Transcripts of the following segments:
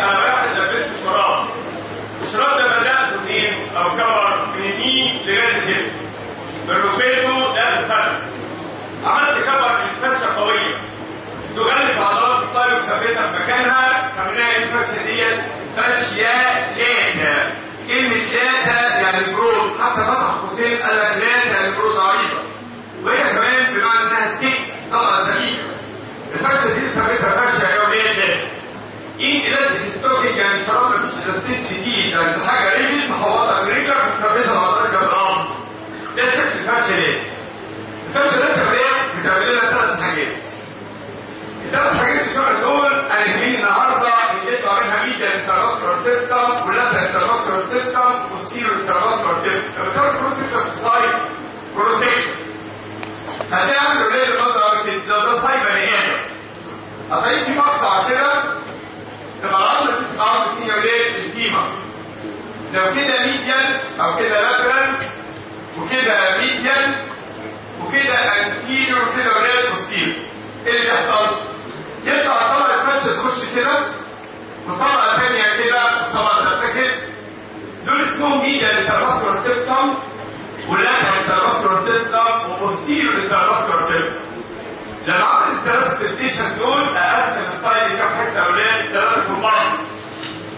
على واحد لبسته شراب الشراب ده بدأته منين؟ أو كبر من اليمين لغاية الهب من ركبته ده الفتح عملت كبر الفتشة قوية. تغلف عضلات الطاير وثبتها في مكانها. فبنلاقي الفرشه ديت فاشيا لاتا كلمة لاتا يعني برود حتى فتح قوسين قال لك لاتا يعني برود عريضة. وهي كمان بمعنى إنها تك طبعا دقيقة. الفرشه دي ثبتها فرشه يا ولاد إيه يعني شراب مفيش الاستيك جديد يعني حاجة رجل محوطة برجلك وثبتها بعضلات الأرض ده شكل الفرشه ليه؟ الفرشه ده بتعمل لنا ثلاث حاجات. الثلاث حاجات بتوع دول هنجمين النهارده بيطلع منها ميديا انتراسكر سيستم ولاتا انتراسكر سيستم وستيرو انتراسكر سيستم لما تعمل كروسيكشن في السايد cross section هتعمل ولاد النظر كده ده thigh بني آدم هتلاقي في مقطع كده تبقى تبقى عضله فيها ولاد ال femur لو كده medial أو كده lateral وكده medial وكده anterior وكده ولاد posterior إيه اللي بيحصل؟ يطلع طبقة fascia تخش كده وطبقة تانية كده تالتة كده دول اسمهم ميديا انترفاسكولار سيبتم واللاتر انترفاسكولار سيبتم وبوستيريور انترفاسكولار سيبتم لما عملت الثلاثة سيبتيشن دول أقسم السايد كام حتة أولاد ثلاثة في بعض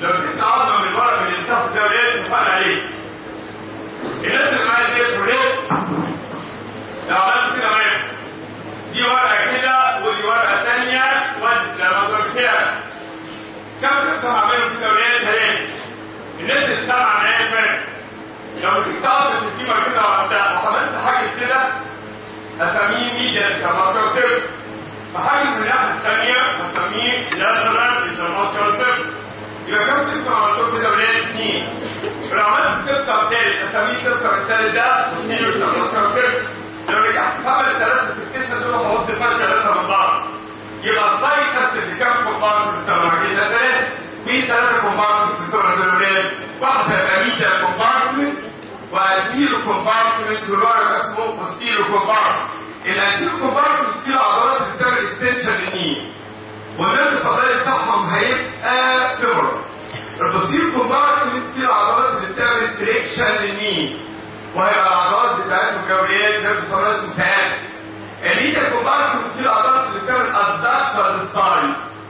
لو جبت عظمة من ورا من التحت ده أولاد مفعل عليه الناس اللي معايا ديت أولاد لو عملت كده معايا. دي ورقة كده ودي ورقة تانية ودي لما ضربتها كم قسم عملوا كده ولاد؟ ثلاثة. الناس سمع معايا فرق لو تكتب التسليمة كده وعملت حاجة كده ميديا كماسكر سيرف فحاجة من الناحية الثانية هسميه لاترال كماسكر سيرف يبقى كم سيستم عملتوه كده ولاد اثنين ولو عملت سيستم ثالث هسميه السيستم الثالث ده وسيريو كماسكر سيرف لو رجعت تعمل الثلاثة سيستيشن دول هحط فرشة ثلاثة من بعض يبقى السايكس اللي كام كومبارتمنت بتاع كده ثلاثة في ثلاثة كومبارتمنت في الصورة دول ولاد واحدة يبقى ميتا كومبارتمنت وانتيرو كومبارتمنت والورق اسمه بوستيرو كومبارتمنت الانتيرو كومبارتمنت فيه العضلات اللي بتعمل اكستنشن للنين والناس الفضائي بتاعهم هيبقى فيبرال البوستيرو كومبارتمنت فيه العضلات اللي بتعمل تريكشن للنين وهيبقى العضلات بتاعتهم كوريات ده بيسموها اسمه سهام ال medial compartment فيه العضلات اللي بتعمل adduction لل thigh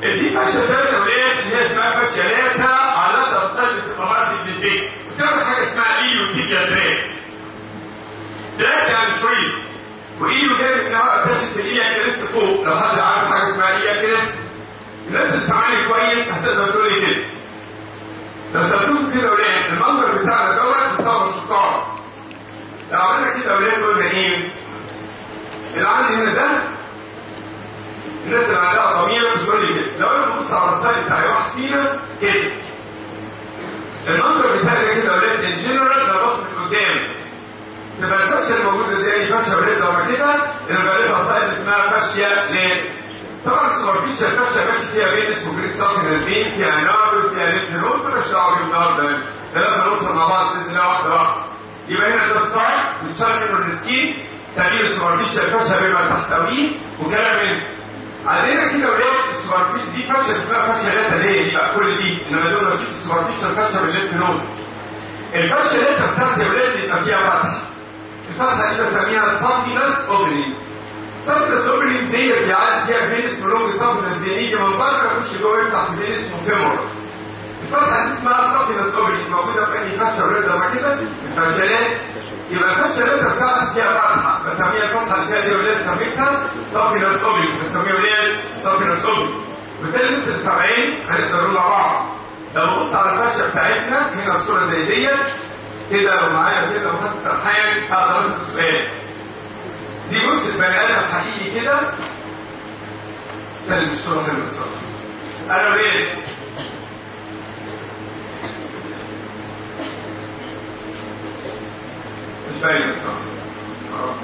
دي فاشة ثالثة وليه اللي هي اسمها فاشة لاتا على ترتبط قمرات الديزيك وتعمل حاجة اسمها ايو تيجا دريت دريت يعني تريد وايو ده لو حد عارف حاجة اسمها إيه كده الناس بتتعامل كويس هتقدر تقول لي كده لو سالتوكم كده ولاد المنظر بتاعنا دوت بتاع السكر لو عملنا كده ولاد قلنا إيه اللي عندي هنا ده الناس اللي عندها ضمير بتقول لي كده لو أنا ببص على السايد بتاع واحد فينا كده. المنظر بتاعي ده كده ولاد ان جنرال لو بص من قدام. تبقى الفاشيه الموجودة دي أي فاشيه ولاد لو كده اللي غالبا سايد اسمها فاشيه ليه؟ طبعا السوبرفيشال فاشيه ماشي فيها بينس وبريك ساكن البين فيها نارس فيها ليفت نوت مش دعوه بالنهارده ثلاثة نوصل مع بعض بإذن الله واحدة واحدة. يبقى هنا ده الطعم بتشال منه السكين تغيير السوبرفيشال فاشيه بما تحتويه وكلام من عندنا كده ولاد السوبرفيشال دي فاشيه اسمها فاشيه لا ليه بقى كل دي. إنما لو شفت السوبرفيشال فاشيه بالليفت نوت الفاشيه اللي بتاعت يا ولاد يبقى فيها فتح الفتحه دي بسميها سامبينس اوبننج سامبينس اوبننج دي بيعدي فيها فينس بلونج سامبينس دي يجي من بره يخش جوه يفتح في فينس وفيمور دي اسمها سامبينس اوبننج موجوده في اي فاشيه ولاد لما كده الفاشيات يبقى اللي بتاعت فيها فتحه بسميها الفتحه اللي فيها دي ولاد سميتها سامبينس اوبننج بسميها ولاد سامبينس اوبننج بالتالي انت السبعين هنقدر نقول مع بعض لو بص على الفاشيه بتاعتنا هنا الصورة زي ديت كده لو معايا كده لو خدت سرحان هقدر اسال سؤال دي بص البني آدم حقيقي كده استلم الصورة من الصورة أنا وليه مش باين الصورة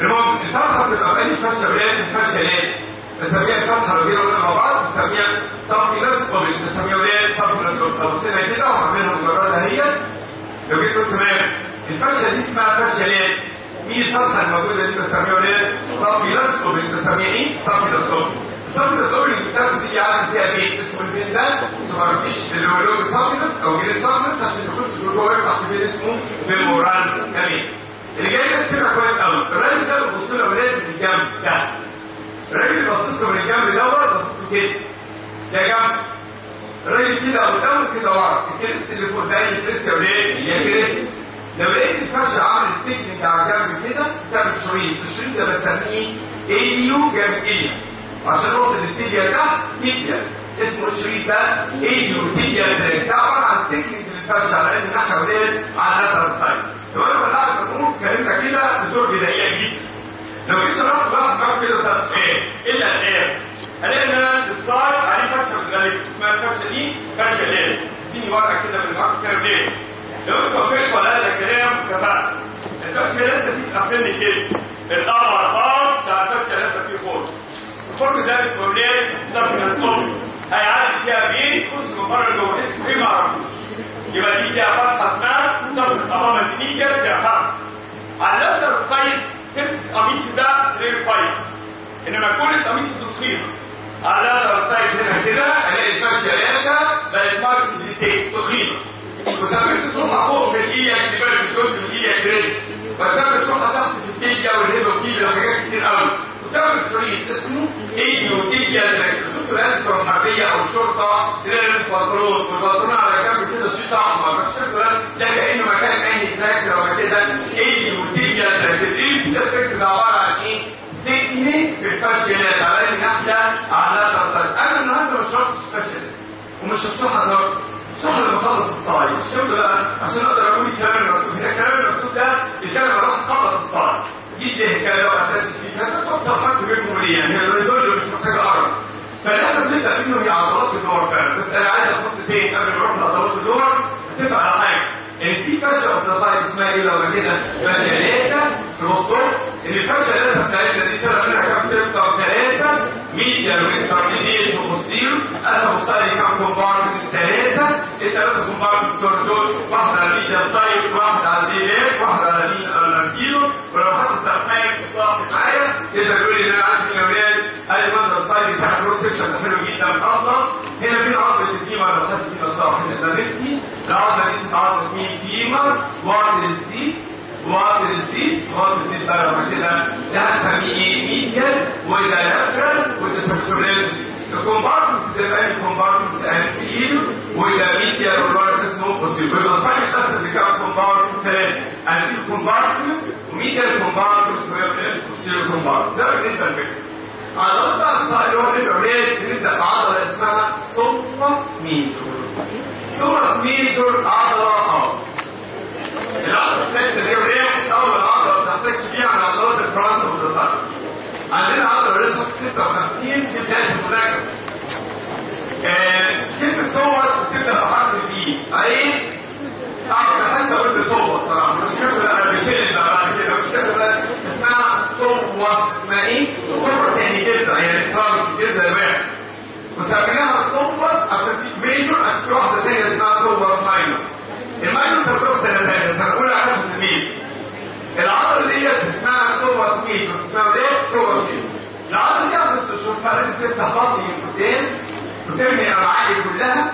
المهم الفتحه بتبقى باين فاشيه ولاد الفاشيه ليه بنسميها الفتحه لو جينا مع بعض بنسميها صافي نفس قبل بنسميها ولاد صافي نفس لو بصينا كده وعاملينها مجرد هي لو جيت قلت تمام الفرشه دي اسمها فرشه ليه؟ مين الفتحه الموجوده دي بنسميها ليه؟ صافي نفس قبل بنسميها إيه؟ صافي نفس قبل نفس قبل بتاخد دي عامل فيها بيت اسمه ده اسمه مفيش اللي هو لوج صافي نفس أو صافي نفس عشان تخش جوه يفتح في بيت اسمه ميمورال جميل اللي جاي ده كده كويس قوي الراجل ده بيبص له أولاد الجنب ده الراجل باصص له من الجنب دوت له كده ده جنب الراجل كده قدامه كده ورا اللي فوق ده الكريست يا ولاد هي كريست لو لقيت الفرشه عامل تكنيك على جنب كده تعمل شريط الشريط ده بسميه ايديو جنبيه عشان نقطه التيبيا تحت تيبيا اسمه الشريط ده ايديو تيبيا ده عباره عن تكنيك الفرشه على ان الناحيه ولاد على نظر السايد لو أنا بلعب الأمور اتكلمنا كده بصوره بدائيه جدا لو جيت شرحت بقى معاك كده سبب إيه الا الايه هلاقي ان أنا الصاير عليه فرشه مختلفه اسمها الفرشه دي فرشه ليه اديني ورقه كده من كده ليه لو انت وافقت ولا هذا كلام اتفقنا الفرشه لسه في تقفلني كده القمر آه بتاع الفرشه لسه فيه خرم الخرم ده ليه ده من الصبح هيعدي فيها بيه كنت من بره جوه اسمه إيه ما يبقى دي فيها فتحة اسمها القمر دي كده فيها فتحة. على الاثر الطيب القميص ده غير طيب إنما كل القميص تخينه على السايد هنا كده الاقي الفرشه رياكه بقت ماركت تخينه وسميت تروح فوق في الايد دي بقى بتقول في الايد جريد وسميت تروح تحت في التيجا والهيبة فيه وحاجات كتير قوي. شريط اسمه ايديو تيجا شفتوا الان بتوع الحربيه أو الشرطه تلاقي البنطلون والبنطلون على جنب كده شيط احمر بس شكله ده كانه مكان اي تراك أو كده ايديو تيجا الايد ده فكره عباره عن إيه؟ تكنيك في على ان إحنا على ترتب أنا النهارده مش شرط فاشل ومش هشرحها النهارده شهر لما اخلص الصلاة مش كده بقى عشان أقدر أقول الكلام هنا الكلام ده الكلام اللي راح اخلص الصلاة ده الكلام لو احتاج فيه كذا تفضل حد بينكم ليه يعني دول مش محتاج اعرف فالاخر بنبدا انه هي عضلات الدور فعلا بس أنا عايز أحط تاني قبل ما أروح لعضلات الدور هتبقى على حاجة ان في فرشه اوتوبايت اسمها إيه لو كده ليتا في الوسط ان الفرشه اللي بتاعتنا دي طلع منها كام تبقى ثلاثة ميديا وانترميديت وبوستير أنا بوصل لي كام كومبارتمنت ثلاثة الثلاثه كومبارتمنت بتوع دول واحدة على الميديا طيب واحدة على الديليت واحدة على مين على الكيلو ولو حد وصاحب معايا يقدر يقول لي إن أنا عندي الاولاد قال لي منظر الطيب بتاع الكروس سكشن حلو جدا. افضل هنا في عظمه التيمر لو خدت فيها صح هنا نفسي. العظمه دي عظمه مين تيمر واحد الزيت واحد الزيت واحد الزيت بقى لما كده ده هنسميه إيه ميديال وده لاترال سبكتورال الكومبارتمنت ده بقى الكومبارتمنت انتيريور وده ميديال والرايت اسمه الفرق بس اللي كان كومبارتمنت ثلاثة انتيريور كومبارتمنت وميديال كومبارتمنت وبوسيبل كومبارتمنت ده بالنسبة للفكره عضلات بقى هو الاولاد بنبدا بعضله اسمها سوبر ميجور سوبر ميجور عضله آه العضله الثالثه اللي هي ولاد اول عضله بتحتاج فيها على عضلات الفرنس والظهر عندنا عضله رقم 56 في بدايه المذاكره كلمة صور بتبدا بحرف البي إيه أعرف حتى قلت صور صراحة. مش كده أنا بشيل بعد كده مش كده اسمها صور. اسمها إيه؟ صور يعني جدا يعني طالب جدا واحد وسميناها صور عشان في ميجور عشان في واحدة ثانية اسمها صور ماينور الماينور ترتبط سنتين سنه اولى على تلميذ العضله دي اسمها صور ميجور اسمها إيه؟ صور ميجور العضله دي عشان تشوفها لازم تفتح بطن قدام وترمي الامعاء كلها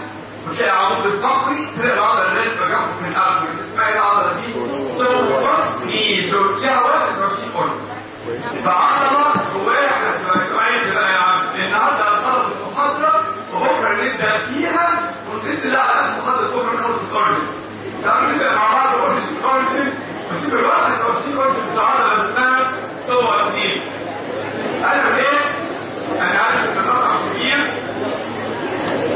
وتلاقي العمود الفقري تلاقي العضله اللي انت جنبك من القلب اسمها العضله دي صور ميجور ليها وزن ماشي قلت فعضله عم. النهارده هنخلص المحاضره وبكرة نبدأ فيها ونبدا لا المحاضره بكرة نخلص الاورجن تعالوا نبدا مع بعض اورجن اورجن ونشوف الواحد اورجن اورجن بتاع عضله اسمها صور ليه؟ أنا عارف ان الرقم كبير تاخد اورجن من البادي بتاع 5 نمبر فيرتبري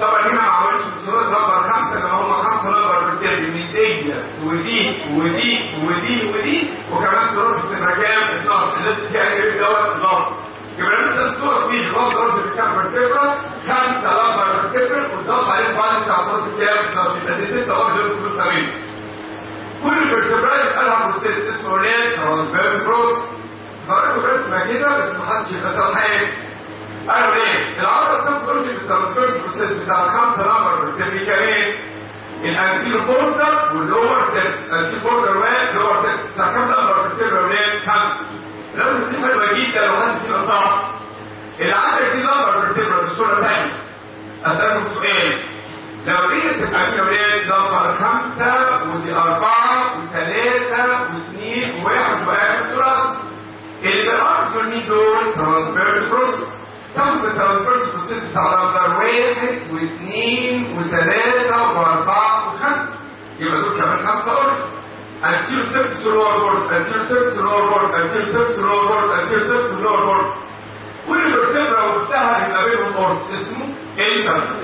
طبعا هنا ما عملتش بصورات نمبر خمسة لما هم خمسة نمبر بالتالي من دي ودي ودي ودي ودي وكمان صورات استمرارية الضغط اللي فيها إيه دوت الضغط يبقى انت الصورة دي الضغط رد بكام فيرتبرا خمسة نمبر فيرتبرا والضغط عليه بعد بتاع صورة الكام 12 يبقى دي ستة واحد دول كلهم تمام كل الفيرتبرات يبقى لها بروسيس اسمه ليه ترانسفيرس بروس فرقوا رسمة كده بس محدش يخسر حاجة قالوا ليه؟ العضله بتاخد اورجن بتاع الخمسه نمبر بتبقى كمان الانتيرو بوردر واللور تيرس الانتيرو بوردر واللور تيرس بتاع كام نمبر بتبقى ولاد خمسه لازم دي حلوة جدا لو حد فينا صح العدد دي نمبر بتبقى بصوره ثانية اسالكم سؤال تبقى بروسيس تاخد الترانسفيرس بروسيس بتاع نمبر واحد واثنين وثلاثة وأربعة وخمسة يبقى دول كمان خمسة أورد أنتيرو تيركس لور بورد أنتيرو تيركس لور بورد أنتيرو تيركس لور بورد أنتيرو تيركس لور بورد كل فيرتبرا وقتها يبقى بينهم أورد اسمه انتر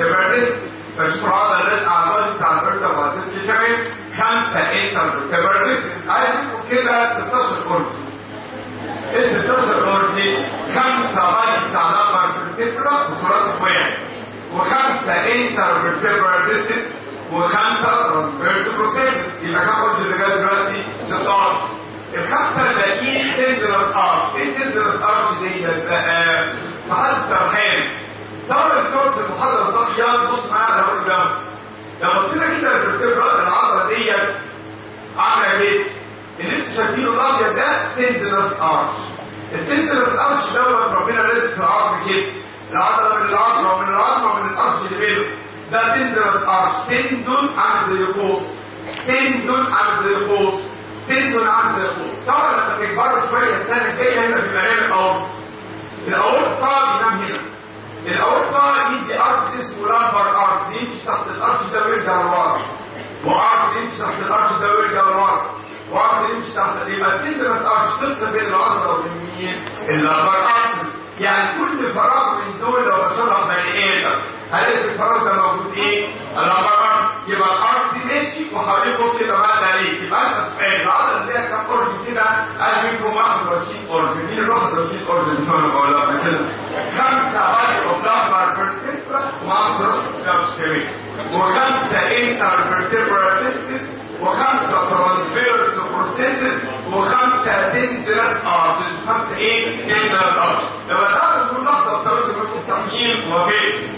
هذا الرزق على الوزن بتاع الفيرتبرا وهتسكي كمان خمسة انتر تبردت عايزكم كده 16 أورد ال 16 أورد دي خمسة نمبر فيرتبرا وثلاثة واحد وخمسة انتر فيرتبرا ديستنس وخمسة بروسيس يبقى أورج اللي دلوقتي؟ 16 الخمسة الباقيين تنزل إيه تنزل ارش دي بقى محل ترحال طبعا الكورس المحاضرة الضغط بص معايا على ده لو قلت كده الفيرتبرا العضلة ديت عاملة إيه؟ اللي أنتوا شايفينه الابيض ده تندرس أرش. التندرس أرش دوت ربنا رزق في العظم كده. العضله من العظمه ومن العظمه ومن الأرش اللي بينه. ده تندرس أرش. تندون زي قوس تندون زي قوس تندون زي قوس طبعا لما تكبروا شوية السنة الجاية هنا في مليان الاورط الاورطه بينام هنا. الاورطه يدي أرض اسمه لامبر أرض. يمشي تحت الارش ده ويرجع لورا. وأرض يمشي تحت الارش ده ويرجع لورا. وارض يمشي تحت يبقى تدرس ارش تفصل بين العضله وبين مين اللامبر ارض يعني كل فراغ من دول لو بشرها بني آدم هلاقي الفراغ ده موجود إيه؟ اللامبر ارض يبقى الأرض دي ماشي وحواليه قوس كده مات عليه يبقى انت سؤال العضله اللي فيها كام اورج كده قال منكم 21 اورج مين ال 21 اورج اللي أنا بقولها كده خمسه رايت اوف لامبر فيرتبرا ومعاهم ثلاث كابس كمان وخمسه انتر ديستنس وخمسة ترانسفيرس بروسيسز وخمسة تنزلت ارتز خمسة إيه؟ تنزلت ارتز لما تعرف كل لحظة بتعرف منكم تحميل وبيت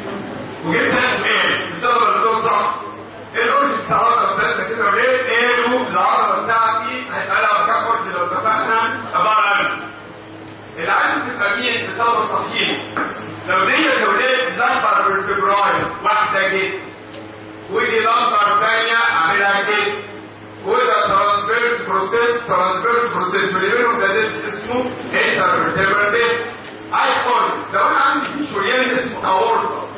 وجبت سؤال بتقدر توضح الاورج بتاع العضلة كده وليه؟ قالوا العضلة بتاعتي هيبقى لها كام لو اتفقنا عبارة عن العين بتبقى مين بتقدر تحميل لو دي لو ليه لمبر كده ودي لمبر ثانية اعملها كده وده ترانسفيرس بروسيس ترانسفيرس بروسيس واللي بينهم ده اسمه انترفيرتيبرال عايز أقول لو أنا عندي شريان اسمه اورطه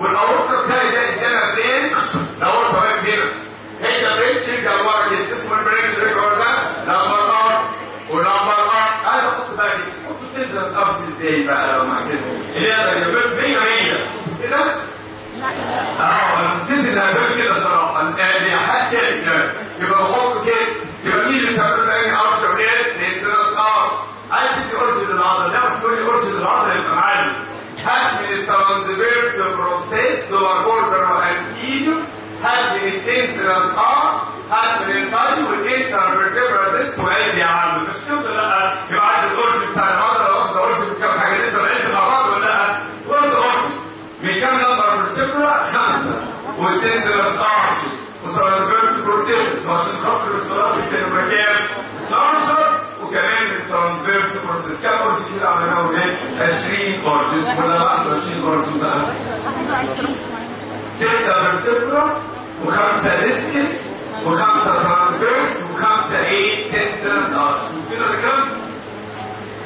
والاورطه بتاعي ده ادانا برين الاورطه بقى كبيره هي بريتش يرجع لورا كده اسمه البريتش يرجع ورا ده نمبر ار ونمبر ار عايز أحط بقى كده أحط تنزل ابس إزاي بقى لو مع كده اللي هي ده 100 100 كده آه أنا بتنزل هباب كده صراحة يعني حتى يبقى بحط كده يبقى مين اللي بتعمل تاني ار شغال نزل ار عايز تدي ارشد العضله لا تقول لي ارشد العضله يبقى معانا هات من الترانسفيرس بروسيس دور بوردر انتيريو هات من الانترال ار هات من البادي والانترفيرتبرال ديسك وعيد يا عم مش كده لا يبقى عايز الارشد بتاع العضله واخد ارشد بكام حاجة انت بقيت مع بعض ولا لا؟ واخد ارشد من كام نمبر فيرتبرا خمسه والانترال ار بروسيس عشان خاطر الصلاه المكان 12 وكمان الترانسفيرس بروسيس كام بروسيس كده عملناه إيه 20 بروسيس ولا بعد 20 بروسيس بقى. ستة فيرتبرا وخمسة ديسكس وخمسة ترانسفيرس وخمسة إيه؟ تنترال ارش كده الكلام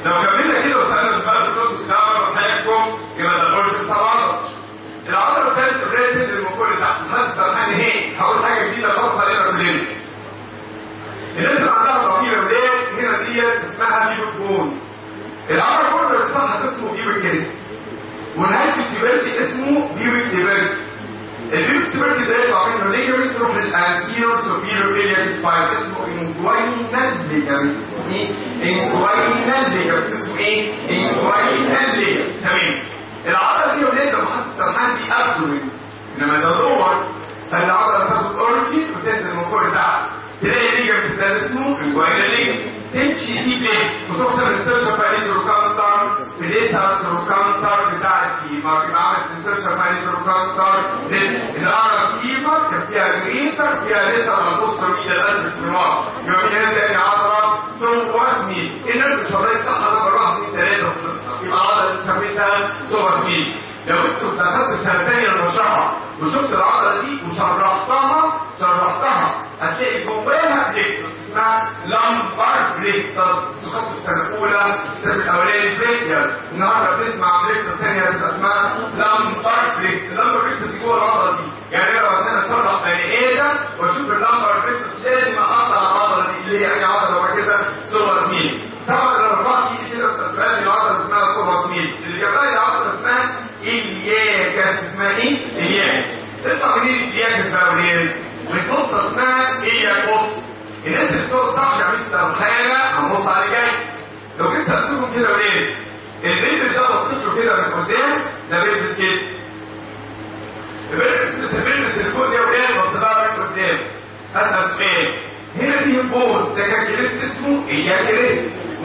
لو كملنا كده وسألنا سؤال الكتب ده وحياتكم يبقى ده الأورجن طبعا. بداية تنزل من كل تحت خمسة سرحان هي هقول حاجة جديدة خالص علينا كلنا الناس اللي عندها ضمير ولاد هنا ديت اسمها بيب الجون. العمر برضه بتاعها اسمه بيب الكلب ونهاية التبرتي اسمه بيب التبرتي البيب التبرتي ده يطلع منه ليجامنت تروح للانتيرور سوبيريور اليا سباين اسمه انجوينال ليجامنت اسمه إيه؟ انجوينال ليجامنت اسمه إيه؟ انجوينال ليجامنت تمام. العضله دي لما حطيت السرحان دي ابدومين إنما ده دور فالعضله تاخد اورجين وتنزل من فوق لتحت تلاقي ليجا ده اسمه الجوينة ليجا. تمشي دي ليه وتختم الانسرشن فايلين روكانتر بديتها الروكانتر بتاع الكيما يبقى عملت انسرشن فايلين روكانتر الارم كيما كان فيها جريتر فيها ليتر البوستر ميدا القلب استمرار يبقى من هنا تاني عضله مين ان الشرايط بتاعها ده بالراحة. دي ثلاثة وخلصنا يبقى عضله سميتها مين لو أنتوا دخلت سنه ثانية المشرحه وشفت العضله دي وشرحتها شرحتها هتلاقي جواها plexus اسمها lumbar plexus تخصص السنة الأولى الكتاب الأولاني brachial النهارده بتسمع plexus ثانية اسمها lumbar plexus ال lumbar plexus دي جوه العضله دي. يعني لو عشان اشرح بني آدم وأشوف ال lumbar plexus لازم اقطع العضله دي. اللي هي يعني عضله كده صور مين طبعا رفعت ايدي كده استسلام العضله اسمها صور مين اللي جنبها العضله اسمها إلياك. اسمها إيه؟ إلياك. تطلع منين إلياك اسمها وليه؟ والقصة اسمها بص الناس اللي بتقعد تحكي يا مستر حاجة هنبص على جاي لو جيت هتشوفهم كده وليه؟ البيت ده بصيت كده من قدام ده كده. اللي فوق ده وليه؟ بص بقى قدام. اسال سؤال هنا دي البول ده كان crest اسمه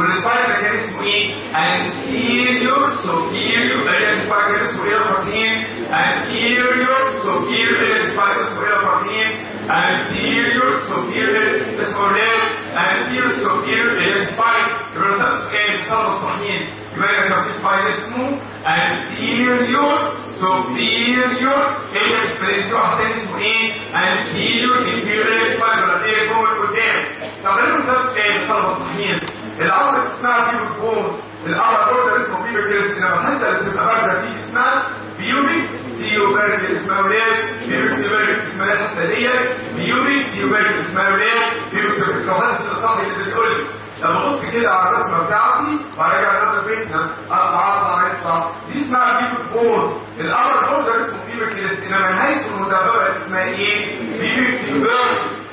إيه crest وال spine ده كان اسمه إيه anterior superior ده كان ال spine كان اسمه إيه الفاكرين anterior superior ده ال spine اسمه إيه الفاكرين anterior superior اسمه إيه anterior superior ده ال spine يبقى ده كان ثلاث صحيحين يبقى كان في spine اسمه anterior superior إيه الاسبرينس واحد تاني اسمه إيه anterior inferior spine ولا إيه جوه قدام طب لازم نثبت إيه ثلاث صحيحين العضله اسمها بون العضله برضه اسمه بيبي كيرس انما حتى اللي بتبقى بارده دي اسمها بيوبي تيوبرج اسمها ولاد بيوبي تيوبرج اسمها حتى ديت بيوبي تيوبرج اسمها ولاد بيوبي تيوبرج لو هذا الاصابه اللي بتقول لما ابص كده على الرسمة بتاعتي وأرجع لنفس بيتنا أطلع أطلع دي اسمها بيبي بون الأمر برضه اسمه بيبي كيرس انما نهايته المدببه اسمها إيه؟ بيبي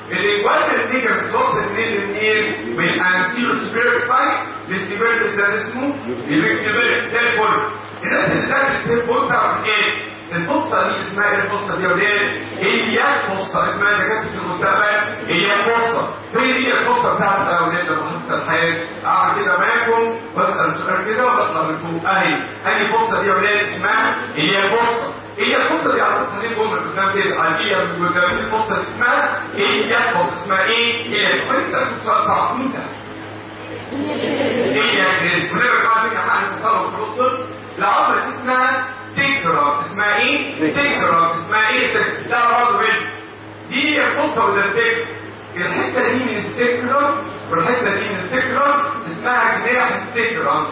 تيوبرج الايكوال النيجا بتوصل منين لمنين من الانتيرو سبيرت سايت للسبيرت اللي اسمه السبيرت ده الكل الناس اللي دخلت التيب تعرف إيه القصة دي اسمها إيه القصة دي وليه؟ هي قصة اسمها كانت في المستقبل هي قصة هي دي القصة بتاعت أولاد لما حطيت الحياة اقعد كده معاكم بسأل سؤال كده وبطلع من فوق اهي اهي القصة دي ولاد اسمها هي قصة هي القصة دي على أساس هنجيب جملة قدام كده. عاديه قدام القصة دي اسمها إيه؟ هي القصة اسمها إيه؟ هي كويس أنا كنت سؤال صعب. مين ده؟ إيه يعني كلنا بنقعد نحكي عن الطلبه في العضله دي اسمها سيكرم اسمها إيه؟ سيكرم اسمها إيه؟ ده برضه دي القصة وده الفكر. الحتة دي من السكرم والحتة دي من السكرم اسمها جناح السكرم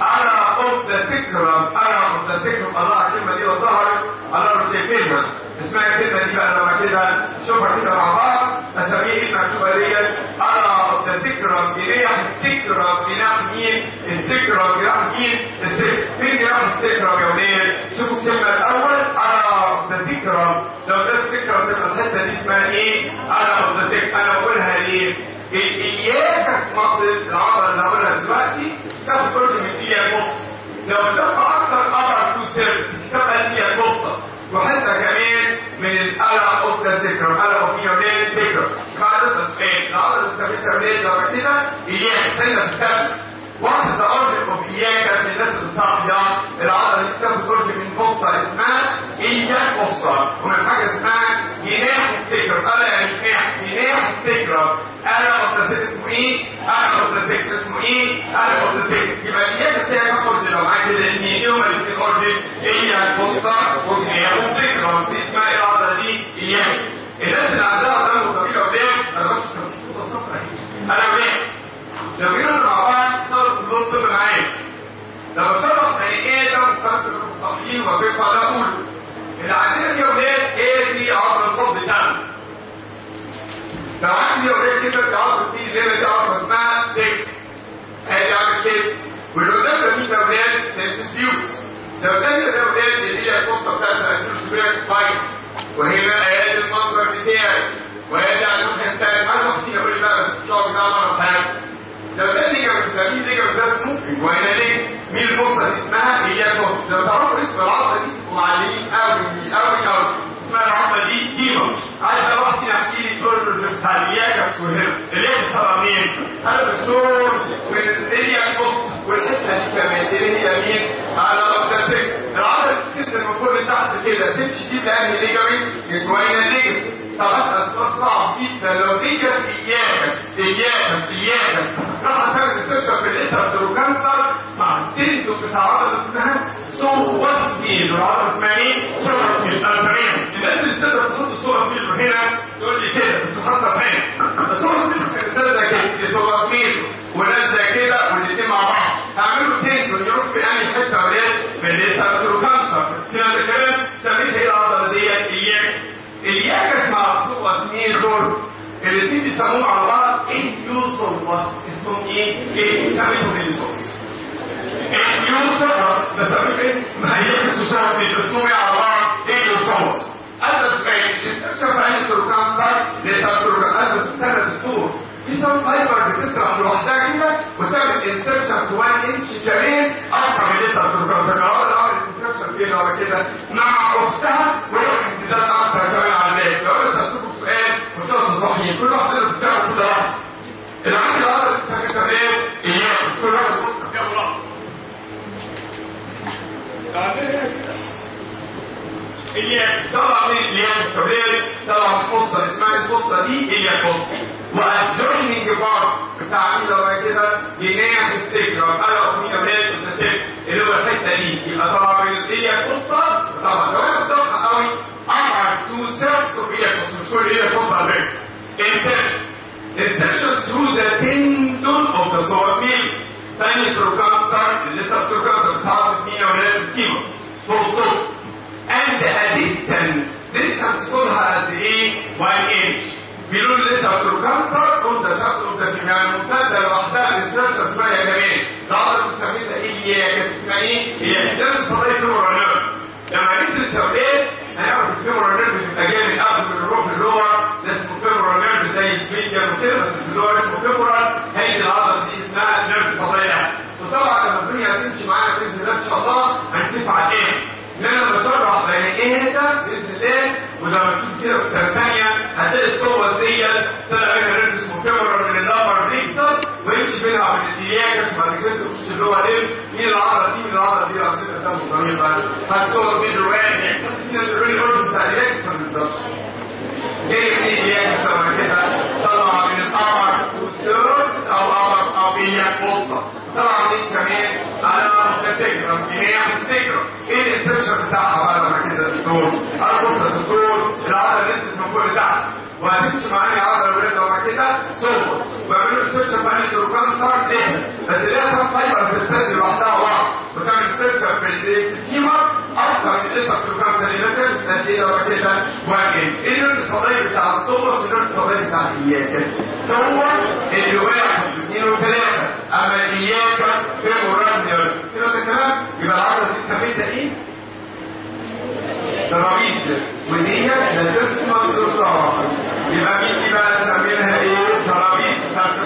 ala of the sacrum ala of the sacrum الله الكلمة دي لو ظهرت الله شايفينها. اسمها الكلمة دي بقى لما كده نشوفها كده مع بعض. اساميها إيه مكتوبه ديت ala of sacrum جناح ال sacrum جناح مين؟ ال sacrum جناح مين؟ فين جناح ال sacrum يا ولاد؟ شوفوا الكلمة الأول. ala of the sacrum لو ده دي اسمها إيه؟ ala sacrum أنا بقولها ليه؟ اياك تمطط العضله اللي هقولها دلوقتي تاخد كل من فيها نص لو تبقى أكتر أمر تو سيرفيس تبقى فيها نقطه وحتى كمان من القلق قطه ذكر القلق وفيها من ذكر بعد التصحيح العضله اللي بتعمل لما كده اياك بتكمل واحد أرض اوبياك من الناس الصاحيه العضله اللي بتاخد جزء من فصه اسمها اياك فصه ومن حاجة اسمها جناح الذكر قال يعني جناح جناح الذكر أنا قلت اسمه إيه؟ أنا قلت اسمه إيه؟ أنا قلت يبقى اياك تلاقي اخرج لو معاك لأن يوم اللي في خرج هي الفصه وجناح الذكر دي اسمها العضله دي اياك الناس اللي عندها دم طبيعي وبيع أنا بس أنا بيع لو جينا مع بعض اللون طب معايا لو شرح بني آدم وكانت الصحيين وبيقع ده كله عندنا دي أولاد هي دي عضله الصب بتاعنا لو عندي أولاد كده دي عضله دي زي ما دي عضله اسمها ديك ادي عامل كده قدام ده مين أولاد الديوس لو قدام ده أولاد اللي هي القصة بتاعت سباين وهنا ادي المنظر بتاعي وادي على الناحيه الثانية عايز احكي أقول بقى الشغل بتاع مره ثانية لو ده ليجا مين ليجا ده اسمه وهنا ليه مين البصه دي اسمها هي البصه لو تعرفوا اسم العضله دي تبقوا معلمين قوي قوي قوي. اسمها العضله دي ديما عايز بقى واحد يحكي لي دور بتاع الياكس وهنا الياكس طبعا مين؟ أنا دكتور من هي البص والحتة دي كمان اللي هي مين؟ على رقبتك العضله بتنزل من فوق لتحت كده. تمشي دي لانهي ليجامنت؟ وهنا ليجامنت طبعا السؤال صعب جدا. لو دي كانت اياك اياك راح تعمل تكشف في الانترتروكانتر بتاع عضله اسمها صوت فيل العضله اسمها إيه؟ صوت فيل الناس اللي تقدر تحط صوت فيل هنا تقول لي كده بس حصل هنا الصوت فيل كده دي صوت فيل ونازله كده والاثنين مع بعض هعملوا تندو يروح في انهي حتة ولاد في الانترتروكانتر بس كده الكلام سميت إيه العضله ديت اياك الياكس مع صوت اثنين دول الاثنين بيسموهم على بعض انيوسوس اسمهم إيه؟ إيه؟ سميتهم انيوسوس ده سميتهم إيه؟ ما هي اسمه مش اسمهم إيه على بعض؟ انيوسوس هذا سبعين شوف عين التروكانتر للتروكانتر سنة الطول في سب فايبر بتطلع لوحدها كده وتعمل في 1 انش كمان اكبر من التروكانتر انسرشن كده ولا كده مع اختها ويروح امتداد أكتر كمان على الباقي لو انت هتشوفوا سؤال وتشوفوا صحيح كل واحد بتاعه كده واحد اللي الياك طبعا من الياك كبير طبعا القصة اسمها القصة دي الياك قصه والجويننج بارت بتاع مين لو كده جناح السكر أنا مين أولاد السكر اللي هو الحته دي يبقى طبعا الياك قصه طبعا لو أنا بتوقع قوي اعرف تو سيرفس اوف الياك قصه مش كل الياك قصه على فكره intention through the tendon of the solar field ثاني تروكانتر اللي لسه التروكانتر بتاعت 1 inch بيقولوا لسه التروكانتر كنت شخص كنت يعني ممتده لوحدها للسيرش شوية كمان العضله بتسميها إيه؟ هي اسمها إيه؟ هي احتمال الفضائي فيمورال نيرف لما جيت التوقيت هنعرف الفيمورال نيرف بيبقى جاي من قبل من الروح للور ده اسمه فيمورال نيرف زي الفيديا وكده بس اللور اسمه فيمورال هي العضله دي اسمها نيرف فضائي وطبعا لما الدنيا هتمشي معانا باذن الله إن شاء الله هنتفق إيه ان أنا بشرح يعني إيه ده باذن الله ولما تشوف كده في سنه ثانية هتلاقي الصور ديت طلع منها اسمه كاميرا من اللابر ريكتر ويمشي بينها من الدياجس وبعد كده تخش اللي هو ليه مين العضله دي مين العضله دي على فكره ده الروان يعني تحس ان الريل اورجن بتاع الدياجس ما بيقدرش إيه في دياجس لما كده طلع من القمر والسيرفس أو قمر أو بيها وسطى طبعا دي كمان تكرم جنيه تكرم إيه الانتشر بتاعها بقى لما كده الدكتور أنا بص يا دكتور العضله اللي انت من فوق لتحت وهتمشي معايا عضله ولاد لما كده صوبس ويعملوا انتشر بقى ليه بس ليها كام فايبر في الثدي لوحدها ورا وتعمل انتشر في الفيمر أكثر من لسه الدروكان سليمتر نتيجه لما كده واجد إيه النور الفضائي بتاع صور اللي واحد واثنين وثلاثه أما الاياك في مراد سيبك الكلام يبقى العضله دي سميتها إيه؟ ترابيز ودي لا تسمى بالصراحه يبقى مين دي بقى نسميها إيه؟ ترابيز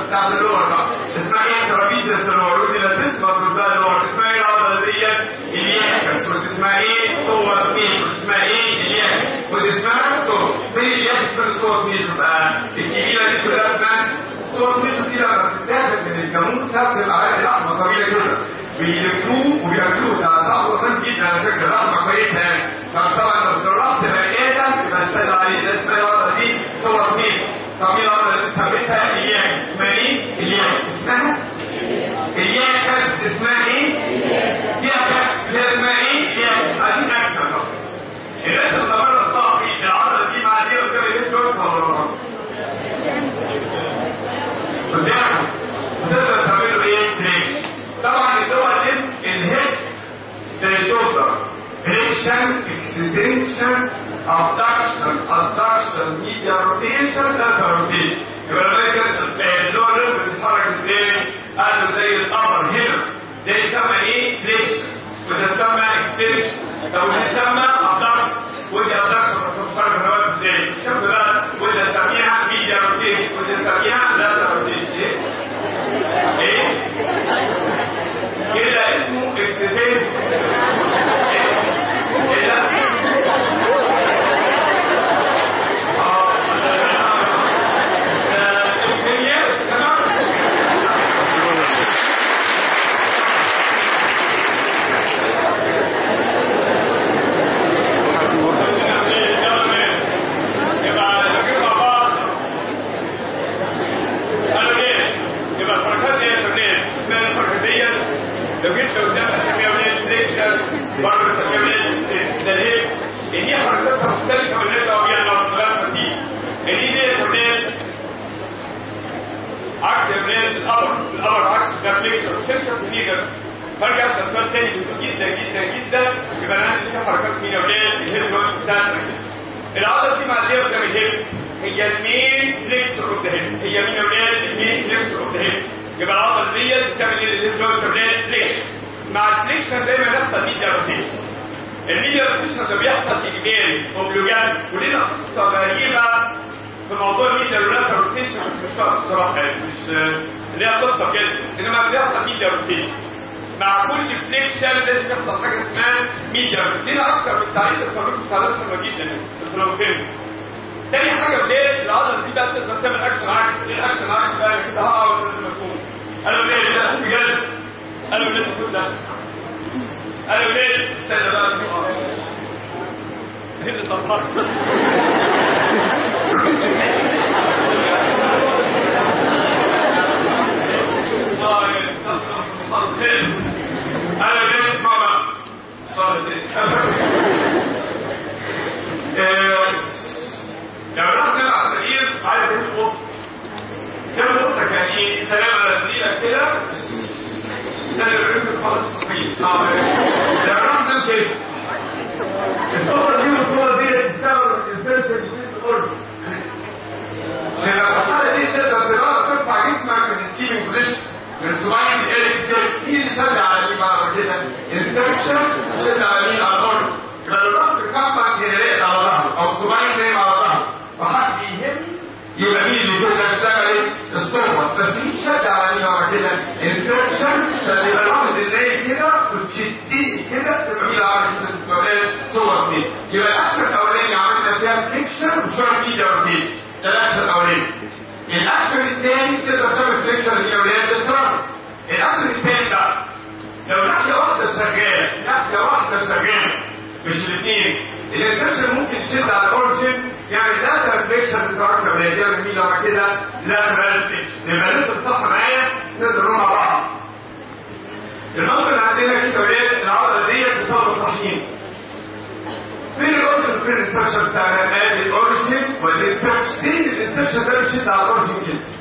بتاعت اللور بقى اسمها إيه؟ ترابيز اللور ودي لا تسمى بالصراحه اسمها إيه؟ العضله ديت؟ الياكس واسمها إيه؟ صور مين واسمها إيه؟ الياكس ودي اسمها صور فين الياكس فين صور مين بقى؟ الكبيرة دي كلها اسمها صور مين دي لما بتتاخد من الجاموس بتبقى عادي لحمه طويله كده بيلفوه وبياكلوه ده صعب وصل جدا على فكره لحمه كويسه يعني فطبعا لو شربت بني آدم يبقى استنى عليه ده اسمها الوضع دي صور مين طب مين الوضع اللي سميتها الياك اسمها إيه؟ الياك اسمها الياك اسمها إيه؟ الياك اسمها إيه؟ الياك ادي اكشن اهو الناس اللي مره صعب العضله دي مع دي قدام إيه جوزها تعملوا إيه؟ تريش طبعا الدول دي ال hip لل shoulder flexion extension abduction adduction medial rotation lateral rotation يبقى لما كده الدول بتتحرك إزاي؟ قالوا زي القمر هنا ده يسمى إيه؟ flexion وده يسمى extension طب وده يسمى abduction ودي adduction بتتحرك الهواء إزاي؟ مش كده بقى وده نسميها medial rotation وده نسميها lateral rotation إيه؟ كده اسمه اكسيدنت لو جيت لو قدام اسميها ولاد فليكشن برضه بسميها ولاد تدريب ان هي حركاتها مختلفه من اللي هو بيها لو دي ان دي ولاد عكس ولاد الامر الامر عكس ده فليكشن فليكشن كتير برجع للسؤال تاني جدا جدا أنا عندي حركات مين يا ولاد الهيد جوينت بتاعتنا العضله دي معديه قدام الهيد هي المين فليكسر اوف ذا هيد هي مين يا ولاد المين فليكسر اوف ذا هيد يبقى العضله ديت بتعمل إيه joint يا ولاد flex مع ال flexion دايما يحصل medial rotation ال medial rotation ده بيحصل اجباري obligatory ولينا قصه غريبه في موضوع ال medial rotation مش بصراحه مش ليها قصه كده انما بيحصل medial rotation مع كل flexion لازم يحصل حاجة اسمها medial rotation أكتر من تعريف الفاروق بتاع جدا لو فهمت. تاني حاجة بدايه العضله دي بقى تقدر تعمل اكشن عكس إيه الاكشن عكس بقى؟ كده هقع ولا المفهوم أنا وليه ده؟ بجد أنا وليه تقول ده؟ أنا وليه استنى بقى. هنا الضفر أنا اسمع بقى صارت لو رحت على السرير عايز تقول كم نقطة كان إيه؟ سلام على سريرك كده ده اللي بيعمل الخلط الصحيح آه لو رحت كده الصورة دي والصورة دي تشتغل الانسان جديد الأرض لما الحالة دي تقدر تبقى ترفع جسمك من التيم بوزيشن من صباعين الاريك تيب مين شد على مين بعد كده؟ الانفكشن شد على على الأرض يبقى رحت كفك جنريت على ظهره أو صباعين نايم على ظهره وحد بيهم يبقى مين اللي كده اشتغل إيه؟ الصوبة مين شد على مين بعد كده؟ انفكشن عشان يبقى الواحد اللي كده وتشديه كده تبقى مين عارف صور دي يبقى الاكشن الاولاني عملنا فيها فليكشن وشورت ميديا روتيشن ده الاكشن الاولاني الاكشن الثاني تقدر تعمل فليكشن للاولاد التراب الاكشن الثاني بقى لو ناحيه واحدة شغاله شغاله مش الاثنين الانفكشن ممكن تشد على الاورجن يعني ده ترفليكشن بتاعك أولاد يعمل مين لما كده. لا ترفليكشن يبقى أنت بتصح معايا تقدروا مع بعض المنطقة اللي عندنا كده ولاد العضلة ديت بتطلب طحين فين الاورجن فين بتاعنا ادي الاورجن والانفكشن الانفكشن ده بيشد على الاورجن كده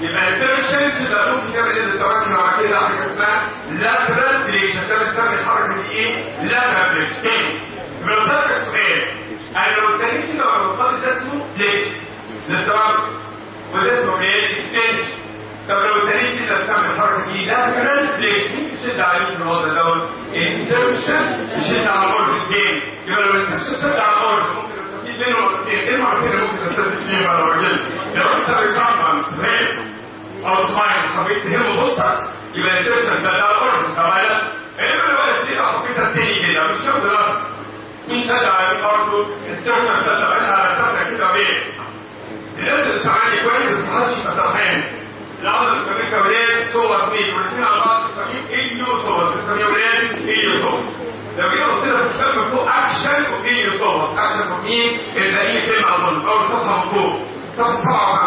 يبقى شد على الاورجن كده اللي التوجه مع كده حاجة اسمها لاترال بليشن ده بتسمي الحركه دي إيه؟ لاترال بليشن تاني لو ده سؤال أنا لو اتكلمت على الخط ده اسمه ليش؟ للتوجه وده اسمه إيه؟ اكستنشن طب لو اتكلمت كده بتعمل الحركه دي لاترال بليشن مين بيشد عليه في الوضع دوت؟ انترشن بيشد على الاورجن تاني يبقى لو الانفكشن شد على الاورجن ممكن تستفيد منه مرتين إيه المرتين اللي ممكن تستفيد فيهم؟ لو انت ريكامبانت صغير أو سمايل حبيت تهمه بصك يبقى الانترشن شد على الاورجن طبعا لا انما لو قلت لي حطيتها تاني كده مش شرط لا مين شد على برضه الانترشن شد على فتره كده بيه لازم تتعامل كويس محدش يبقى سرحان العضله بتسميها ولاد صور اثنين والاثنين على بعض بتسميهم ايديو صور بتسميها ولاد ايديو صور لو جينا قلت لك بتسمى فوق اكشن وايديو صور اكشن ومين الباقيين كلمه اظن اول صفحه من فوق صفحه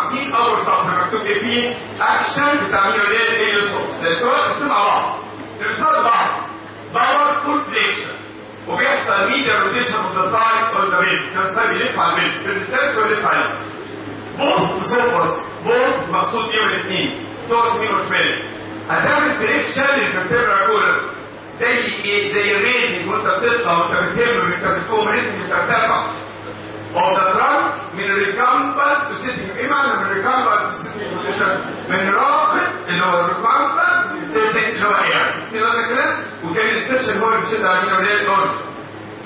57 اول صفحه مكتوب إيه فيه اكشن بتسميها ولاد ايديو صور الاثنين مع بعض الاثنين بعض باور فول فليكشن وبيحصل ميديا روتيشن اوف ذا سايد اوف ذا بيت كان سايد يلف على البيت في الثالث ويلف عليه بوث صوبس بوث مقصود إيه الاثنين صوت مين والفعل هتعمل بريكشن للفرتبرا كولر زي إيه زي الريتنج وانت بتطلع وانت بتهم وانت بتقوم ريتنج بترتفع of the trunk من recumbent to sitting إيه معنى من recumbent to sitting position من رابط اللي هو recumbent sitting اللي هو إيه كده ده كده وكان التنشن هو اللي بيشد على مين ولا إيه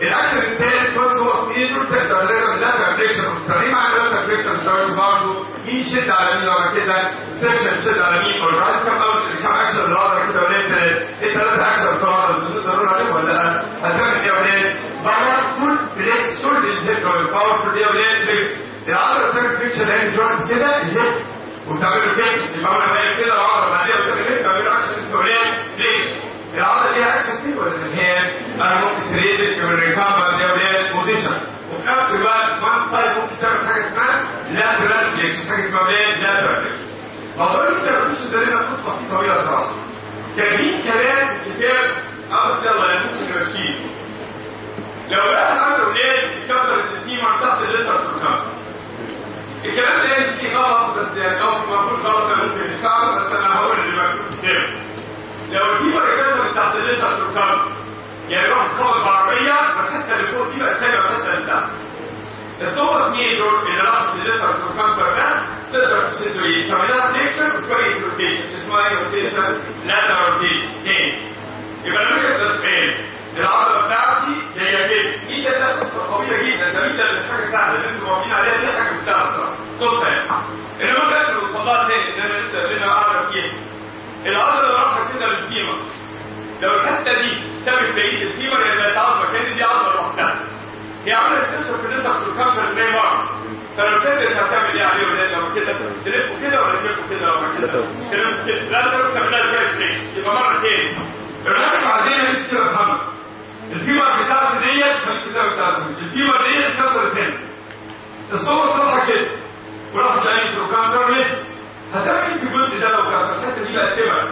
الاكشن الثالث هو سبيدو تقدر لازم لا ابليكشن إيه معنى لا ابليكشن ده برضه مين يشد على مين لما كده سيشن يشد على مين ولا بعد كم كم اكشن الرابع كده ولا إيه ثلاث اكشن طبعا ضروري عليهم ولا لا هتعمل إيه ولا باور فول بريكس سول الهيد باور فول إيه ولا بريكس العضله بتعمل فيكشن هاند جوينت كده الهيد وبتعمل فيكشن يبقى أنا كده العضله بعديها بتعمل إيه بتعمل اكشن اسمه إيه بريكس العضله ليها اكشن كتير ولا أنا ممكن تريد من الريكامبر دي ولا بوزيشن وفي نفس الوقت وان تايب ممكن تعمل حاجة اسمها لاترال فليكشن حاجة اسمها إيه لاترال فليكشن موضوع الانترفيشن ده لنا قصه فيه طويله صراحة كان مين كلام في الكتاب ابدا الله ممكن يمشيه لو بقى عنده أولاد يكبر التسليم تحت الليتر تركب الكلام ده فيه غلط بس يعني لو المفروض غلط ممكن يشتغل بس أنا هقول اللي مكتوب لو الفيبر يكبر تحت الليتر تركب يعني يروح يتخبط بعربية فالحتة اللي فوق دي بقى الثانية والحتة اللي تحت. السوبر ميجور اللي راح تلتر سركمبر ده تقدر تشده إيه؟ تعملها فليكشن وشوية روتيشن اسمها إيه روتيشن؟ لاتا روتيشن تاني. يبقى لما كده سؤال العضلة بتاعتي هي كده دي ده قصة طويلة جدا ده مين مش حاجة سهلة اللي أنتوا واقفين عليها دي حاجة بتاعتها يعني. انما بقى اللي وصلها تاني ده أنا لسه لنا اعرف فيها. العضلة اللي راحت كده للقيمة لو الحتة دي تمت بقيه الفيمر يبقى العظمه كأن دي عظمه لوحدها. هي عملت تنشر في النسخ في الكامبر زي فلو تقدر هتعمل إيه عليه ولا لو كده تلفه كده ولا تلفه كده لو كده. تلفه كده. لا تلفه تعملها إزاي تاني يبقى مرة تاني. الرقم بعدين انت كده تفهمها الفيمر بتاعتي ديت خليك كده بتاعتي الفيمر ديت اتكسرت هنا الصور طالعة كده. وراح جاي في الكامبر ليه هتعمل في الجزء ده لو كانت الحته دي بقى تبعد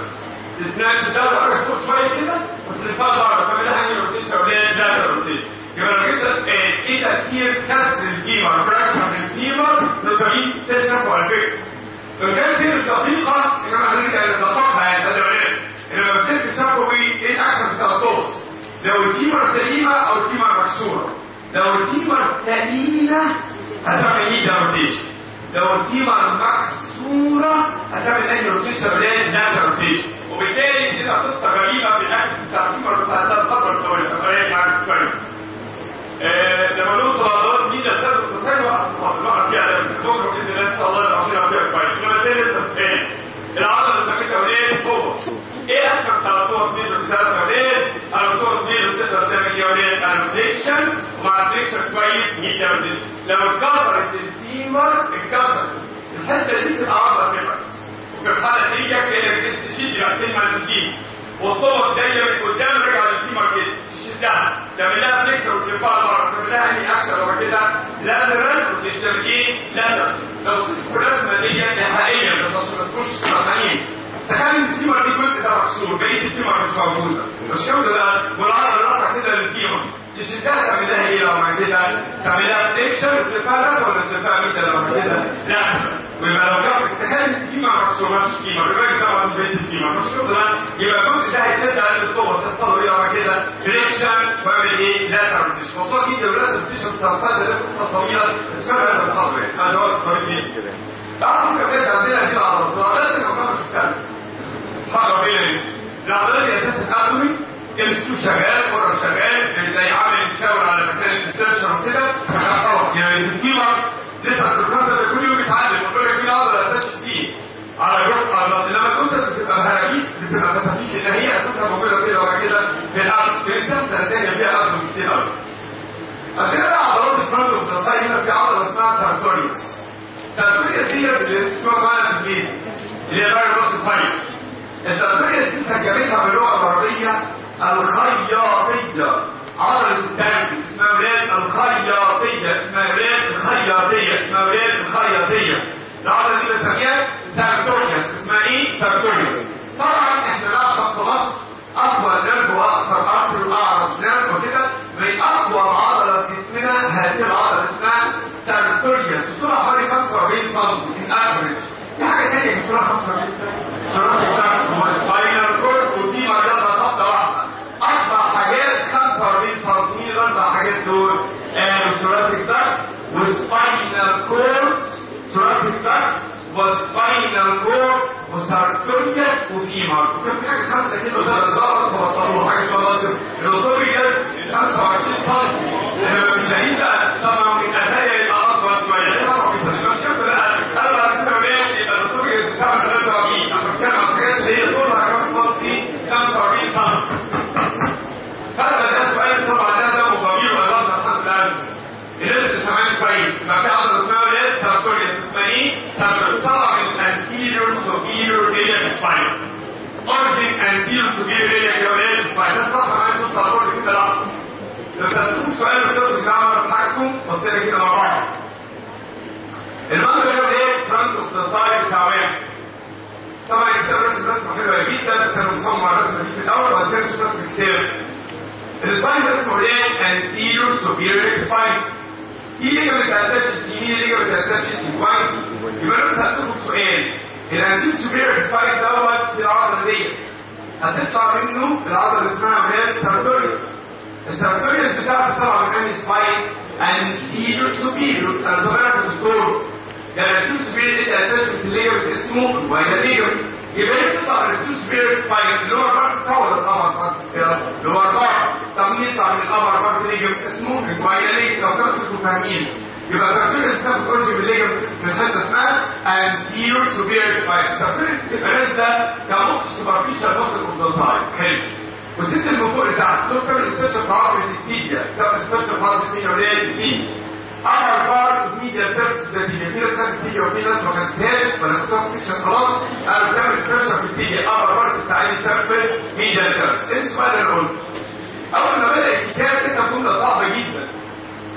تتناقش ده فوق شوية كده وتلفها بره هي روتيشن ولا ده روتيشن يبقى لو جبت إيه تاثير كسر الفيمر فراكشر من الفيمر نوتامين تشرب على فكره لو كانت دي الدقيقه يبقى هنرجع للدقيقه يعني ده دوران لما إيه الاكشن بتاع الصوت لو الفيمر سليمه أو الفيمر مكسوره لو الفيمر سليمه هتعمل إيه ده لو الفيمر مكسوره هتعمل اي روتيشن ولا ده روتيشن وبالتالي دي قصه غريبه في الاكل بتاع الفيمر بتاع ده الفترة الطويله فخلينا معاك شوية لما نوصل عضلات دي ده تاخد تصير هنقعد فيها بكره باذن الله ان شاء الله العظيم فيها كويس انما تاني التصفيان العضله اللي سميتها وليه فوق إيه أكثر صور ميل بتاعتها وليه صور ميل بتقدر تعمل إيه وليه الفليكشن ومع الفليكشن شوية ميل لو اتكسرت الفيمر اتكسرت الحته دي تبقى عضله كده وفي الحالة دي كانك تشد العسين مع الجين والصوت جاية من قدام رجع للفيمر كده. تشدها تعمل لها فليكشن وترفعها مرة تعمل لها اني اكشن ولا كده لا ترن وتشتغل إيه لا لو الرسمه دي نهائيا ما تخش سرطانين تخيل إن التيمر دي جزء ده مكسور بقيه التيمر مش موجودة. مش كده والعضله راحه كده للتيمر تشدها تعمل إيه لو ما كده تعمل لها فليكشن تفرد ولا تفرد كده لو كده لا ويبقى لو جاب تخيل ما فيش تيمر يبقى كده طبعا بقيه التيمر مش كده يبقى الجزء ده هيتشد على الصور تحصل إيه لو كده فليكشن ويعمل إيه لا تربتش موضوع كده ولا تربتش بتاعت ده قصه طويله اسمها هذا الخبر هذا هو الطريق دي تعرفوا كمان عندنا دي العضلات لازم نفكر في الكلام حاجة بين العضلات دي أساس الادوي كان شغال مرة شغال زي عامل شاور على مكان الانتشر وكده طبعا يعني الكيمر لسه ده كل يوم بيتعلم وكل عضله أساس فيه على جروب على إنما الاسس بتبقى هراجيل بتبقى تفاتيش ان هي أساسها موجودة كده ولا كده في الأرض. الانسان الثانية فيها أرض كتير قوي بقى عضلات ال front of the thigh هنا في عضلة اسمها sartorius ال sartorius دي اللي اسمها معانا في البيت اللي هي الطيب ال sartorius دي ترجمتها باللغة العربيه الخياطية. عضلة الدم اسمها الخياطية اسمها الخياطية اسمها الخياطية. العضلة دي بنسميها sartorius اسمها إيه؟ sartorius طبعا إحنا نعشق في مصر أقوى نرف وأكثر ارض واعرض نرف وكده. من أقوى عضلة في جسمنا هذه العضلة اسمها سارتوريوس طولها حوالي 45 سم ان افريج في حاجة تانية طولها 45 سم شرط هو السباينال كورد ودي مريضة خطة واحدة أربع حاجات 45 سم الاربع حاجات دول. ثلاثي الدك وسباينال كورد ثلاثي الدك وسباينال كورد وسارتوريوس وفيمر وكان في حاجة خمسة كده ده ظبط وبطلوا حاجة ظبط الاوتوريوس 25 سم مش هيبقى طبعا من اتايا كويس يبقى في عضله اسمها ولاد sartorius اسمها إيه؟ طلع من anterior superior iliac spine origin anterior superior iliac iliac spine ده صح معايا بص على ال board كده لحظه لو تسالكم سؤال وتاخدوا الجامعة بتاعتكم بصينا كده مع بعض المنظر ده إيه؟ front of the thigh بتاع واحد طبعا الكتاب رسمه حلوة جدا كان مصمم على الرسمه دي في الأول وبعد كده شفت في الكتاب السباين ده اسمه إيه؟ anterior superior spine في ليجا بتأتاش السيمين ليجا بتأتاش الإنكواين يبقى أنا بس هسألكم سؤال الأنتيب سوبيريور سبايك دوت في العضلة ديت هتطلع منه العضلة اللي اسمها ولاد سارتوريوس السارتوريوس بتاعها طالعة من أنهي سبايك؟ أنتيريور سوبيريور أنا طبعا يا دكتور ده الأنتيب سوبيريور دي تأتاش الليجا اسمه وهي ليجا يبقى سوبيريور سبايك اللي هو الرقم صور طبعا اللي هو أربعة طب نطلع من الأمر برضه ليجا اسمه ليجا لو كانوا تبقوا فاهمين يبقى التفكير بتاخد اوريجن بالليجا من حتة اسمها anterior superior spine التفكير الديفرنس ده كنص سوبرفيشال نقطه اوف حلو والست اللي فوق تحت دول كانوا الاستشفاء عضله التيجا كانوا الاستشفاء عضله التيجا أمر بارت ميديا تيرس ده في ناس خدت التيجا وفي ناس ما خدتهاش ولا في سيكشن خلاص قالوا كامل الاستشفاء في التيجا أمر بارت التعليم تيرس ميديا تيرس إيه السؤال قلته؟ أول ما بدأ الكتاب كتب جملة صعبة جدا.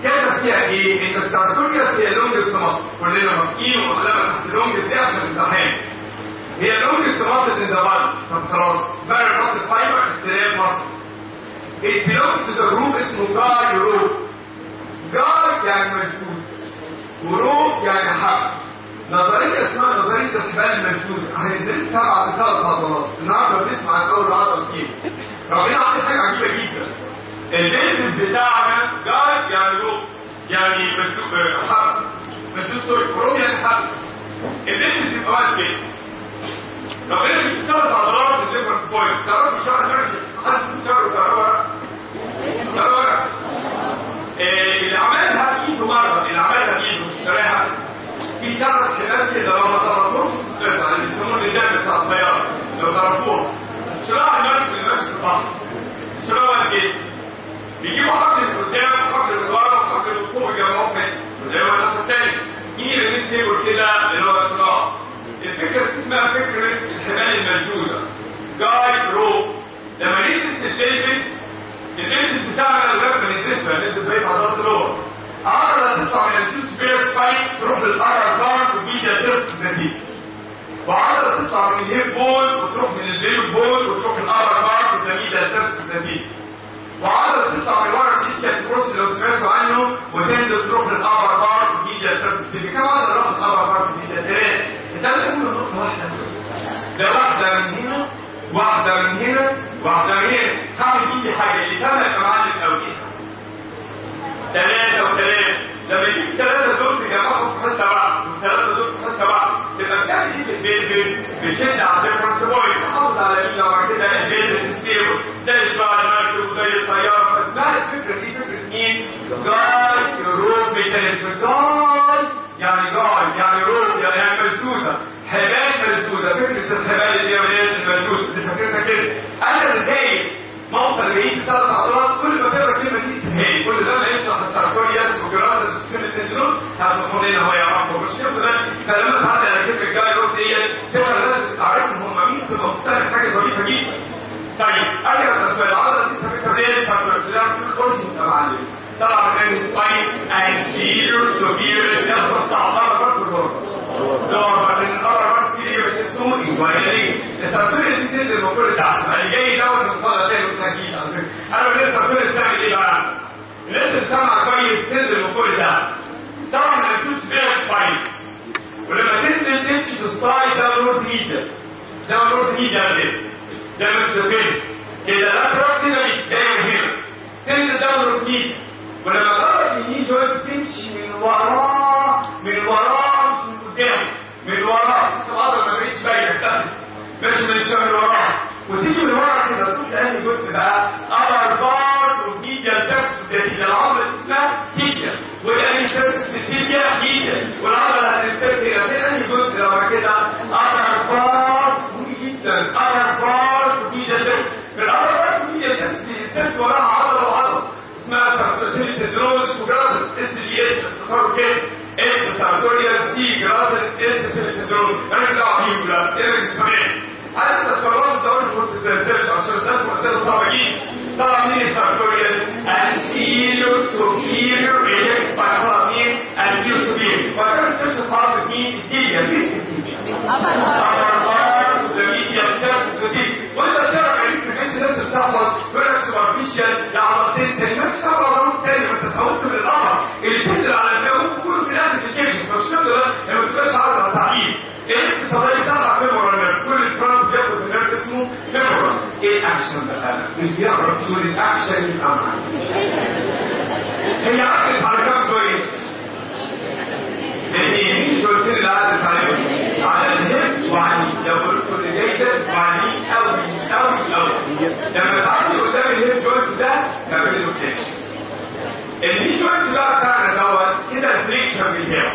كانت فيها إيه؟ ان السارتوريوس هي لونج استماط كلنا مفكين وعلامة تحت لونج دي عشان الامتحان هي لونج استماط إن ذا بادي خلاص بقى الرابط فايبر استلام مصر. It belongs to the group اسمه جاي جاي يعني مشدود وروب يعني حق نظرية اسمها نظرية الحبال المشدود هندرسها على ثلاث عضلات النهارده بنسمع عن أول عضلة كتير ربنا عمل حاجة عجيبة جدا البيزنس بتاعنا جاي يعني روب يعني مشدود حق مشدود سوري روب يعني حق البيزنس بيبقى واحد كده ربنا في ثلاث عضلات بتبقى بوينت تعرفوا الشهر ده حد شهر تعرفوا تعرفوا اللي اللي بايده مش شرايها في ثلاث حاجات كده لو ما ضربتهمش تقطع اللي بيسموه الندم بتاع الطياره لو ضربوها شرايها الملك اللي في البحر شرايها إيه؟ بيجيبوا حبل من قدام وحبل من ورا وحبل من فوق يجمعوهم زي ما الناس التاني مين اللي تيبل كده اللي هو شرايها الفكرة اسمها فكره الحبال الموجوده جاي رو لما ندرس البيزكس البيزكس بتاعنا الغرب من الدرسها ندرس بيت عضلات اللور عضله من السوس سبير سباين تروح للارر بار وبيجي ترس النتيجه وعضله تطلع من الهيب بول وتروح من البيل بول وتروح الابر بارت وتميل السيرفس التميل وعضله تطلع من ورا الكيس كروس لو سمعتوا عنه وتنزل تروح للابر بارت وتميل السيرفس التميل كم راحت الابر بارت وتميل ثلاث انت لازم تقول نقطه واحدة ده واحدة من هنا واحدة من هنا واحدة من هنا. هعمل دي حاجة اللي تمام يا معلم قوي ثلاثة وثلاثة لما يجيب الثلاثة دول تجمعهم في حتة واحدة والثلاثة دول في حتة واحدة تبقى بتعمل إيه بتشد على ال different point تحافظ على مين لو كده ال pelvis stable زي الشراع المركب وزي الطيارة فاسمها الفكرة دي؟ فكرة مين؟ guy rope mechanism guy يعني guy يعني rope يعني مسدودة حبال مسدودة فكرة الحبال اللي هي ولاد المشدودة دي فكرتها كده؟ أنا إزاي موصل بعيد. ثلاث هو يا رب مش كده فلما تعدي على كلمه الجاي روت دي تقرا لازم تعرفهم هم مين تبقى مختلف حاجة ظريفه جدا طيب ارجع للسؤال العضله دي سميتها كل كورس انت معلم طلع من السباين انتيريور سوبيريور يحصل تعبان برضه الغرفه دور من الأربع كتير يسمون إنجوانيين الترتيب اللي تنزل المفروض تحت اللي جاي دوت المفروض تاني بالتأكيد أنا بقول الترتيب بتعمل إيه بقى؟ لازم تسمع كويس تنزل المفروض تحت طبعا تكونش فيها سباين ولما تنزل تمشي في السباين ده نورث ميديا ده نورث ميديا كده ده ما تشوفين كده لا تروح كده جاي هنا تنزل ده نورث ميديا ولما تقرب يمين شوية بتمشي من وراه من وراه مش من قدام من وراه العضله ما بقتش باينه ماشي من وراه وتيجي من ورا كده تروح تاني جزء بقى ابر بار وميديا سيرفس ده العضله اسمها تيجيا التيجيا تيجيا والعضله هتنتهي إلى تاني جزء لما كده بار مهم جدا. ابر بار وميديا سيرفس في الابر بار وميديا سيرفس بيتسد وراها عضله وعضله اسمها ترانسليت دروز وجرادس اس دي اس اختصاره كده. اس سارتوريال تي جرادس اس سيليتروز ماليش دعوه بيهم لا إيه؟ اللي اسمه عايز انت عشان الناس مسألة صعبة جدا طبعا مين السارتوريال انتيريور سوبيريور ريلكس بعد طبعا مين انتيريور سوبيريور فكان تمشي حرف مين الدنيا مين وانت بتعرف عليك ان انت لازم تحفظ يقول لك سوبرفيشال لعضلتين تاني ما تشتغل عضلات تاني ما انت اتعودت من القمر اللي بتنزل على الجو كله في الآخر في الجيش مش كده لما ما تبقاش عضله تعليم إيه الصدايق تطلع فيبرال إيه الاكشن بقى؟ اللي تقول الاكشن يبقى معاك هي عقلت على كام كويس اليمين قلت لي العدد عليه على الهب وعلي. لو قلت اللي ده وعلي قوي قوي قوي لما تعدي قدام الهب جوينت ده له فليكشن الني جوينت بقى بتاعنا دوت كده الفليكشن بتاعه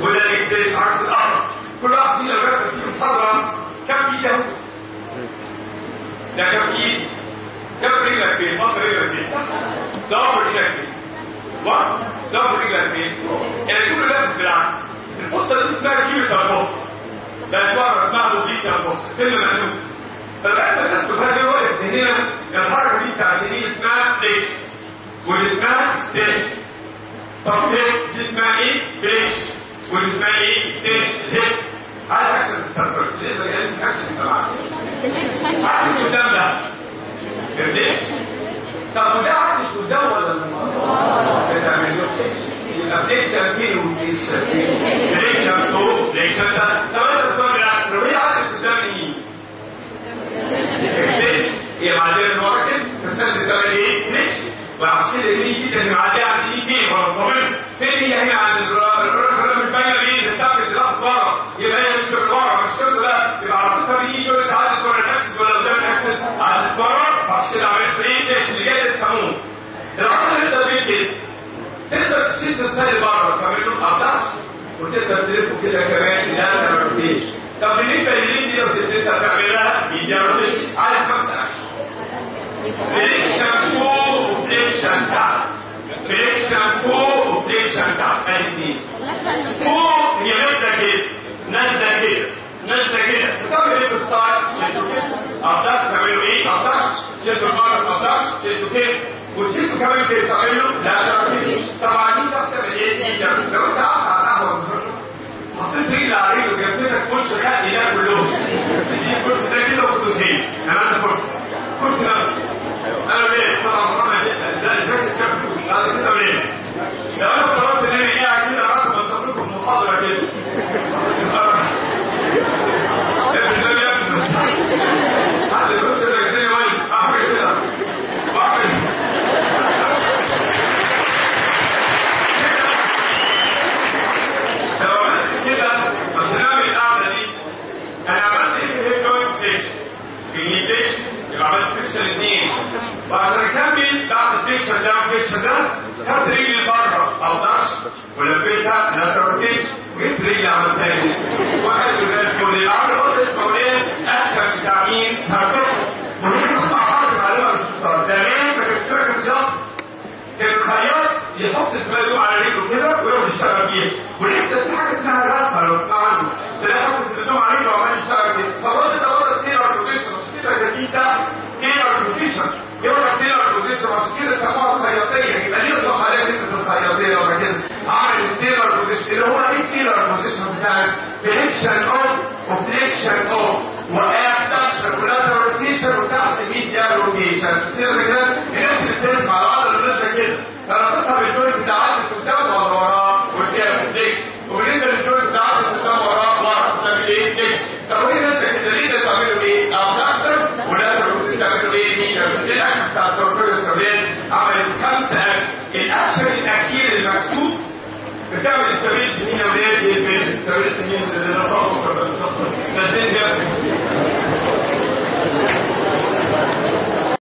وده الاكسليشن عكس الامر كل واحد فينا جرب في محاضره كم ايد اهو ده كم ايد كم رجلك فين؟ بطل رجلك فين؟ ضرب رجلك فين؟ واحد ضرب رجلك فين؟ يعني كل ده بالعكس الفصة دي اسمها كيميكال الفصة ده اتورط مع بوبليكال الفصة كلمة مألوف فبقى ما تكتب هذه وقت هنا الحركة دي بتاعت دي اسمها فليش واللي اسمها ستيش طب دي اسمها إيه؟ فليش واللي اسمها إيه؟ ستيش هيب هذا اكشن الترتيب ليه بقى اكشن طبعا عارف قدام ده. فهمت طب وده عارف قدام ولا المصدر بتعمل له يبقى فليكشن فين وفليكشن فين فليكشن فوق فليكشن ده طب انت السؤال ده لو هي عارف قدام مين هي معدية المراكب فسد قدام إيه فليكشن وعشان كده دي جدا معدية عند دي فين ولا صابر فين هي؟ هنا عند الرقم الباينه دي بتعمل دراف بره يبقى هي مش بره مش كده لا. يبقى عرفتها بيجي يقول تعدي بره عشان كده عملت إيه اللي جاي تفهموه ده بيه كده تقدر تشد الثاني بره تعمل له قطعش وتقدر تلفه كده كمان لا ما ترديش طب بالنسبة للين دي لو تقدر تعملها بيجربش عايز خمسة. اكشن فليكشن فوق وفليكشن تحت فليكشن فوق وفليكشن تحت فوق هي نازله كده نازله كده. every little side she took it. After تميمي أصح she took مرة أصح she took it. وتشيك كمان في التغير لا تعرفي طبعا دي تحت بداية دي لو انت قاعد على قهوة حطيت رجل على رجل وجبتك كرش خالي ده كلهم الكرش ده كده وكنتين أنا عندي كرش كرش نفسه أنا ليه طبعا طبعا ده الفكرة كام كرش أنا كده ليه لو أنا قررت ان أنا إيه عايزين اعرف بس المحاضره كده